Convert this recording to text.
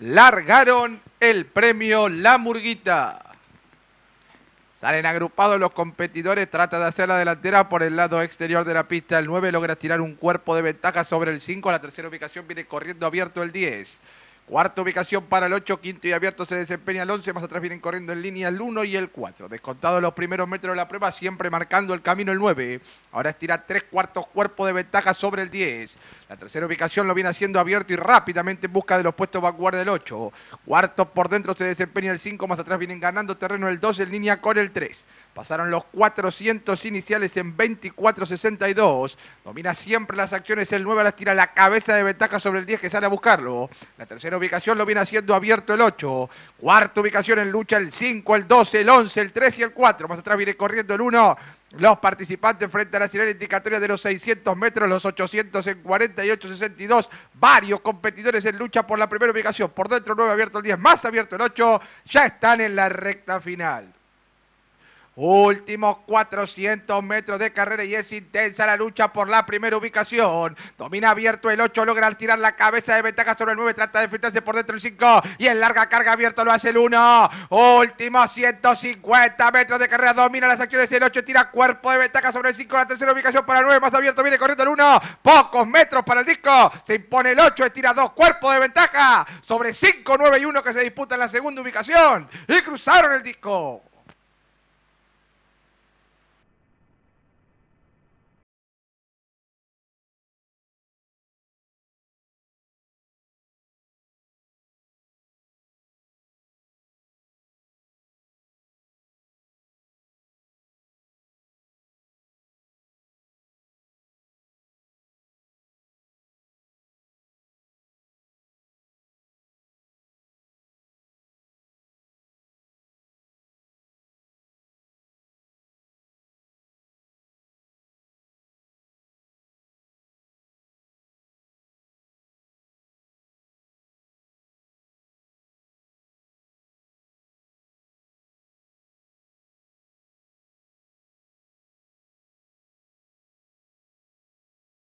largaron el premio La Murguita. Salen agrupados los competidores, trata de hacer la delantera por el lado exterior de la pista. El 9 logra tirar un cuerpo de ventaja sobre el 5. La tercera ubicación viene corriendo abierto el 10. Cuarta ubicación para el 8, quinto y abierto se desempeña el 11, más atrás vienen corriendo en línea el 1 y el 4. Descontado los primeros metros de la prueba, siempre marcando el camino el 9. Ahora estira tres cuartos cuerpo de ventaja sobre el 10. La tercera ubicación lo viene haciendo abierto y rápidamente en busca de los puestos vanguardia del 8. Cuarto por dentro se desempeña el 5, más atrás vienen ganando terreno el 2 en línea con el 3. Pasaron los 400 iniciales en 24.62. Domina siempre las acciones el 9, ahora tira la cabeza de ventaja sobre el 10 que sale a buscarlo. La tercera ubicación lo viene haciendo abierto el 8. Cuarta ubicación en lucha el 5, el 12, el 11, el 3 y el 4. Más atrás viene corriendo el 1. Los participantes frente a la señal indicatoria de los 600 metros, los 800 en 48-62. Varios competidores en lucha por la primera ubicación. Por dentro 9 abierto el 10, más abierto el 8. Ya están en la recta final. Últimos 400 metros de carrera y es intensa la lucha por la primera ubicación. Domina abierto el 8, logra tirar la cabeza de ventaja sobre el 9, trata de filtrarse por dentro el 5 y en larga carga abierto lo hace el 1. Últimos 150 metros de carrera, domina las acciones el 8, tira cuerpo de ventaja sobre el 5, la tercera ubicación para el 9, más abierto viene corriendo el 1. Pocos metros para el disco, se impone el 8, estira dos cuerpos de ventaja sobre 5, 9 y 1 que se disputa en la segunda ubicación y cruzaron el disco.